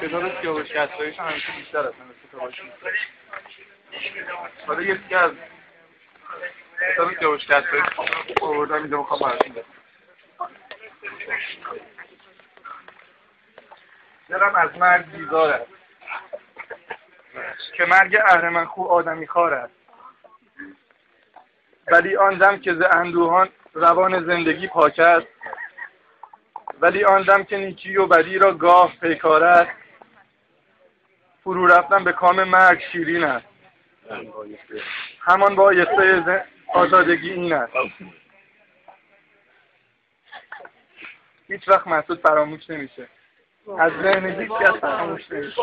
تعداد سیاوش کسراییش هم همیشه بیشتر هستن تو حالا یکی از تعداد سیاوش کسراییش آوردم اینجا می‌خوام براتون بگم. دلم از مرگ بیزار است. که مرگ اهرمن خو آدمی خار است. ولی آن دم که ز اندوهان روان زندگی پاک است. ولی آن دم که نیکی و بدی را گاه پیکار است. فرو رفتن به کام مرگ شیرین است. همان بایسته آزادگی این است. هیچ وقت محسود فراموش نمیشه. از ذهن هیچ کس فراموش نمیشه.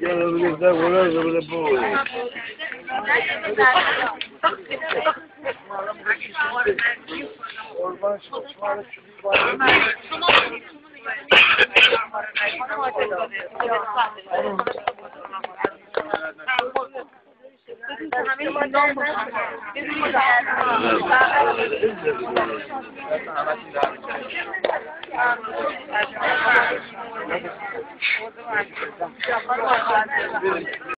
Ya lo que está volando Orman şofmanı şubi var. Thank you.